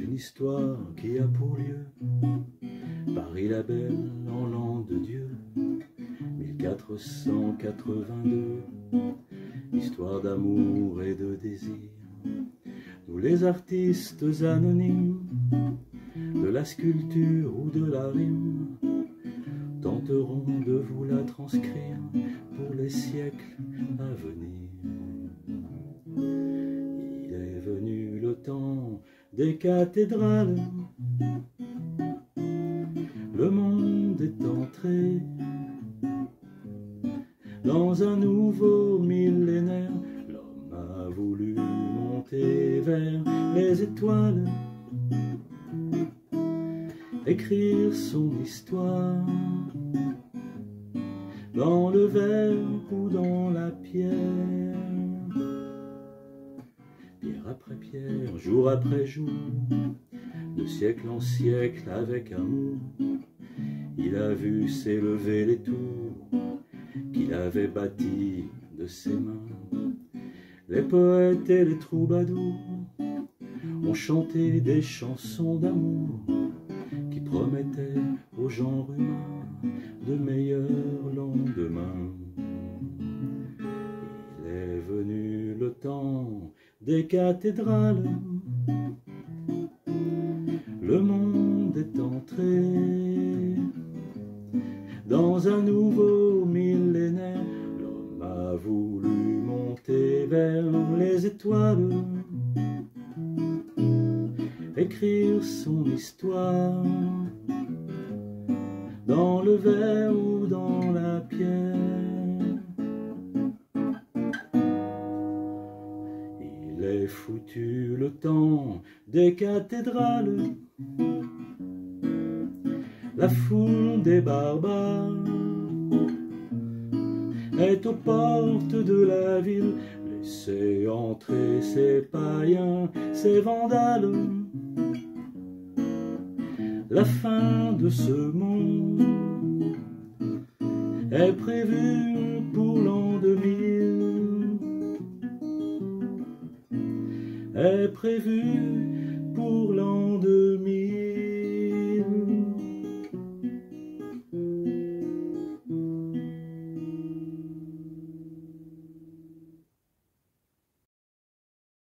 une histoire qui a pour lieu Paris la belle en l'an de Dieu 1482 Histoire d'amour et de désir. Nous les artistes anonymes De la sculpture ou de la rime Tenterons de vous la transcrire Pour les siècles à venir des cathédrales Le monde est entré dans un nouveau millénaire, l'homme a voulu monter vers les étoiles, écrire son histoire dans le verre ou dans la pierre. Pierre jour après jour, de siècle en siècle avec amour, il a vu s'élever les tours qu'il avait bâti de ses mains. Les poètes et les troubadours ont chanté des chansons d'amour qui promettaient aux gens humains de meilleurs des cathédrales, le monde est entré dans un nouveau millénaire, l'homme a voulu monter vers les étoiles, écrire son histoire dans le verre ou dans la pierre. Foutu le temps des cathédrales la foule des barbares est aux portes de la ville. Laissez entrer ces païens, ces vandales. La fin de ce monde est prévue pour l'an 2000. Est prévue pour l'an 2000.